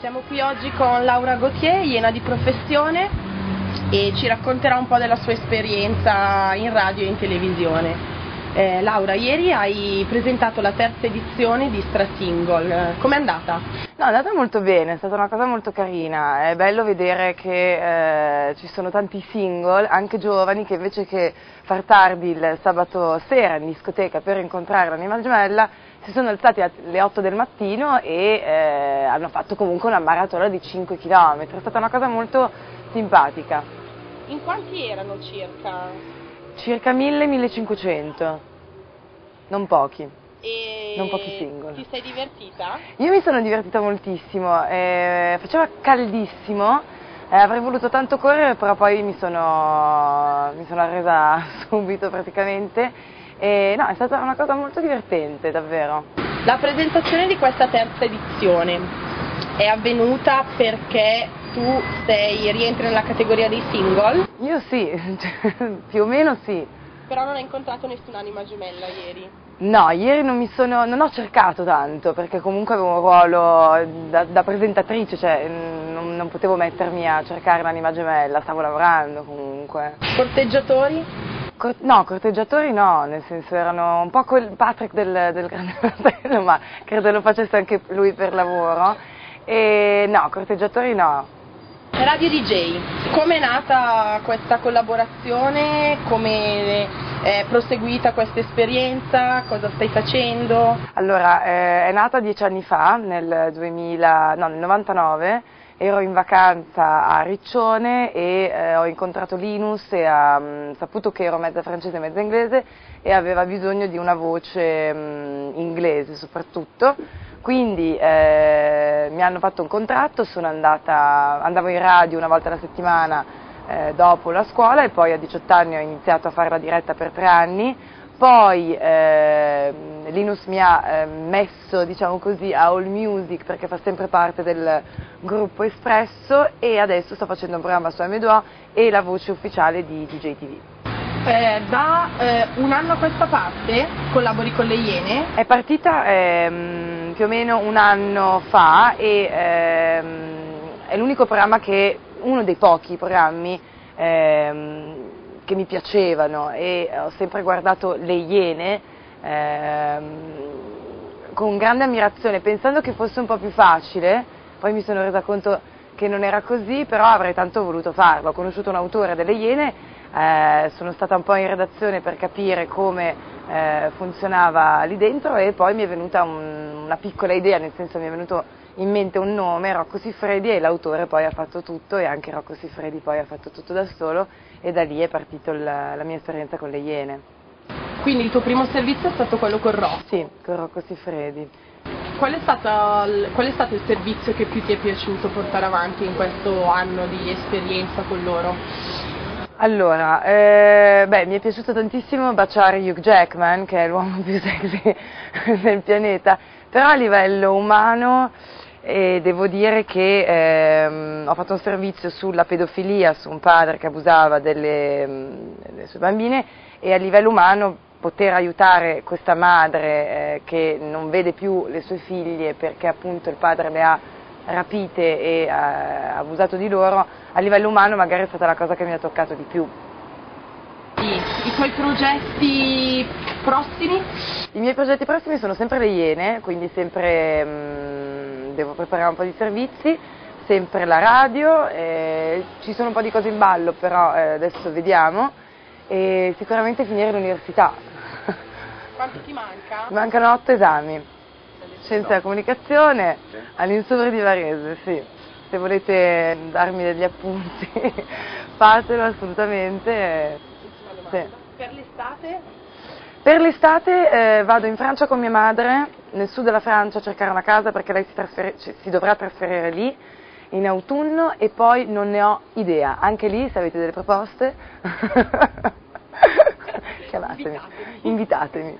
Siamo qui oggi con Laura Gauthier, iena di professione e ci racconterà un po' della sua esperienza in radio e in televisione. Eh, Laura, ieri hai presentato la terza edizione di Strasingle, com'è andata? No, è andata molto bene, è stata una cosa molto carina, è bello vedere che eh, ci sono tanti single, anche giovani, che invece che far tardi il sabato sera in discoteca per incontrare l'anima gemella, si sono alzati alle 8 del mattino e eh, hanno fatto comunque una maratona di 5 km, è stata una cosa molto simpatica. In quanti erano circa? Circa 1000-1500, non pochi. E Non pochi single. Ti sei divertita? Io mi sono divertita moltissimo, eh, faceva caldissimo, eh, avrei voluto tanto correre, però poi mi sono, mi sono arresa subito praticamente. E, no, è stata una cosa molto divertente, davvero. La presentazione di questa terza edizione è avvenuta perché tu sei, rientri nella categoria dei single, Io sì, cioè, più o meno sì. Però non hai incontrato nessun'anima gemella ieri. No, ieri non, mi sono, non ho cercato tanto perché comunque avevo un ruolo da, da presentatrice, cioè non, non potevo mettermi a cercare l'anima gemella, stavo lavorando comunque. Corteggiatori? Cor- no, corteggiatori no, nel senso erano un po' quel Patrick del, del Grande Fratello, ma credo lo facesse anche lui per lavoro. E no, corteggiatori no. Radio DJ, come è nata questa collaborazione? Come è proseguita questa esperienza? Cosa stai facendo? Allora, eh, è nata dieci anni fa, nel, 2000, no, nel 99, ero in vacanza a Riccione e eh, ho incontrato Linus e ha mh, saputo che ero mezza francese e mezza inglese e aveva bisogno di una voce mh, inglese soprattutto. Quindi eh, mi hanno fatto un contratto, andata, andavo in radio una volta alla settimana eh, dopo la scuola e poi a 18 anni ho iniziato a fare la diretta per tre anni, poi eh, Linus mi ha eh, messo diciamo così, a All Music perché fa sempre parte del gruppo Espresso e adesso sto facendo un programma su M2O e la voce ufficiale di DJ TV. Eh, da eh, un anno a questa parte collabori con le Iene. È partita ehm, più o meno un anno fa e ehm, è l'unico programma che, uno dei pochi programmi ehm, che mi piacevano e ho sempre guardato le Iene ehm, con grande ammirazione, pensando che fosse un po' più facile, poi mi sono resa conto che non era così, però avrei tanto voluto farlo. Ho conosciuto un autore delle Iene eh, sono stata un po' in redazione per capire come eh, funzionava lì dentro e poi mi è venuta un- una piccola idea, nel senso mi è venuto in mente un nome, Rocco Siffredi, e l'autore poi ha fatto tutto e anche Rocco Siffredi poi ha fatto tutto da solo e da lì è partita la mia esperienza con le Iene. Quindi il tuo primo servizio è stato quello con Ross. Sì, con Rocco Siffredi. Qual è, stata il- qual è stato il servizio che più ti è piaciuto portare avanti in questo anno di esperienza con loro? Allora, eh, beh, mi è piaciuto tantissimo baciare Hugh Jackman, che è l'uomo più sexy del pianeta, però a livello umano eh, devo dire che ehm, ho fatto un servizio sulla pedofilia, su un padre che abusava delle, mm, delle sue bambine e a livello umano poter aiutare questa madre eh, che non vede più le sue figlie perché appunto il padre le ha rapite e eh, abusato di loro, a livello umano magari è stata la cosa che mi ha toccato di più. I tuoi progetti prossimi? I miei progetti prossimi sono sempre le Iene, quindi sempre mm, devo preparare un po' di servizi, sempre la radio, eh, ci sono un po' di cose in ballo, però eh, adesso vediamo, e sicuramente finire l'università. Quanto ti manca? Mancano otto esami. Scienze della comunicazione all'Insubri di Varese, sì. Se volete darmi degli appunti, fatelo assolutamente. Sì. Per l'estate? Per l'estate eh, vado in Francia con mia madre, nel sud della Francia a cercare una casa perché lei si, trasferi- ci- si dovrà trasferire lì in autunno e poi non ne ho idea. Anche lì se avete delle proposte Invitatemi. invitatemi.